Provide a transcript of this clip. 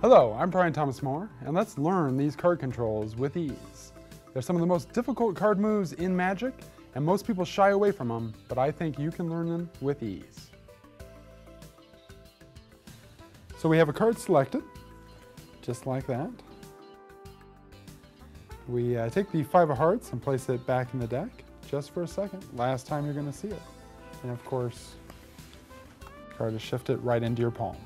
Hello, I'm Brian Thomas Moore, and let's learn these card controls with ease. They're some of the most difficult card moves in Magic, and most people shy away from them, but I think you can learn them with ease. So we have a card selected, just like that. We uh, take the five of hearts and place it back in the deck, just for a second, last time you're gonna see it. And of course, card is shifted right into your palm.